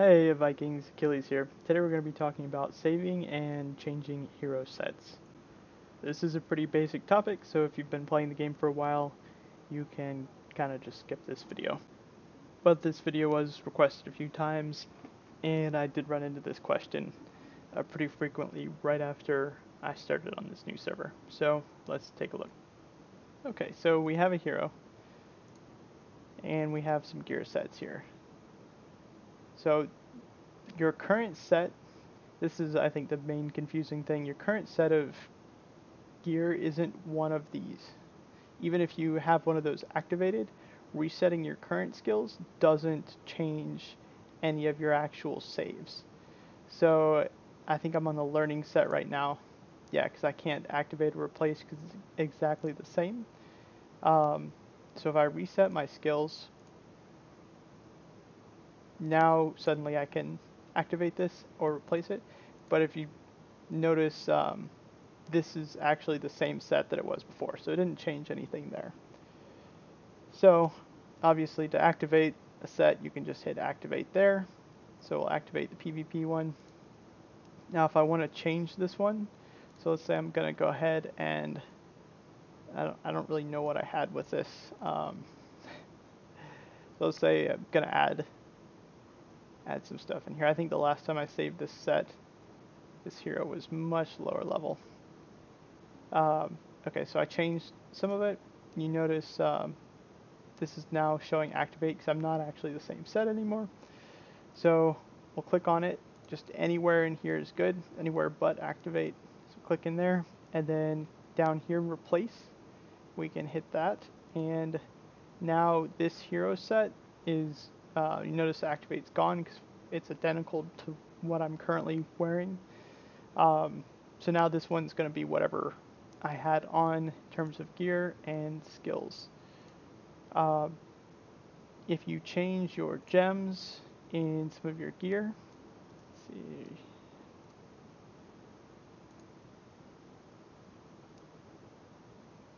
Hey Vikings, Achilles here. Today we're going to be talking about saving and changing hero sets. This is a pretty basic topic, so if you've been playing the game for a while, you can kind of just skip this video. But this video was requested a few times, and I did run into this question uh, pretty frequently right after I started on this new server. So let's take a look. Okay, so we have a hero, and we have some gear sets here. So your current set, this is I think the main confusing thing, your current set of gear isn't one of these. Even if you have one of those activated, resetting your current skills doesn't change any of your actual saves. So I think I'm on the learning set right now. Yeah, because I can't activate or replace because it's exactly the same. Um, so if I reset my skills, now suddenly I can activate this or replace it. But if you notice, um, this is actually the same set that it was before, so it didn't change anything there. So obviously to activate a set, you can just hit activate there. So we'll activate the PvP one. Now if I want to change this one, so let's say I'm going to go ahead and I don't, I don't really know what I had with this. Um, so let's say I'm going to add add some stuff in here. I think the last time I saved this set, this hero was much lower level. Um, okay, so I changed some of it. You notice um, this is now showing activate because I'm not actually the same set anymore. So we'll click on it. Just anywhere in here is good, anywhere but activate. So click in there, and then down here, replace. We can hit that, and now this hero set is uh, you notice activate's gone because it's identical to what I'm currently wearing. Um, so now this one's going to be whatever I had on in terms of gear and skills. Uh, if you change your gems in some of your gear, see.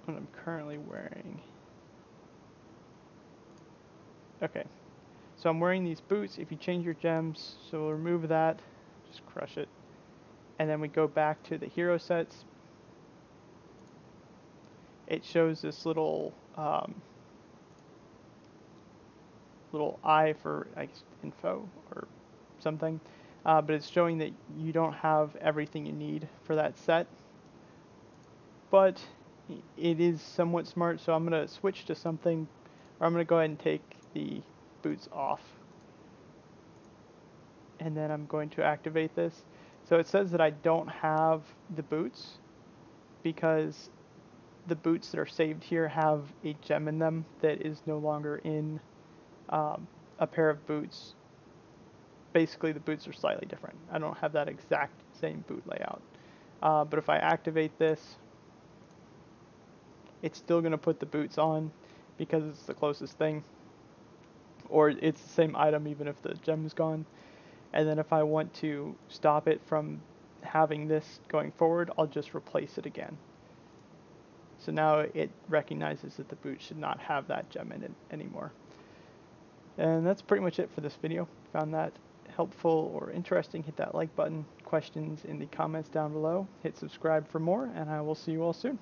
What I'm currently wearing. Okay, so I'm wearing these boots. If you change your gems, so we'll remove that, just crush it. And then we go back to the hero sets. It shows this little um, little eye for I guess, info or something. Uh, but it's showing that you don't have everything you need for that set. But it is somewhat smart, so I'm going to switch to something, or I'm going to go ahead and take the boots off. And then I'm going to activate this. So it says that I don't have the boots because the boots that are saved here have a gem in them that is no longer in um, a pair of boots. Basically, the boots are slightly different. I don't have that exact same boot layout. Uh, but if I activate this, it's still going to put the boots on because it's the closest thing or it's the same item even if the gem is gone. And then if I want to stop it from having this going forward, I'll just replace it again. So now it recognizes that the boot should not have that gem in it anymore. And that's pretty much it for this video. Found that helpful or interesting, hit that like button. Questions in the comments down below. Hit subscribe for more, and I will see you all soon.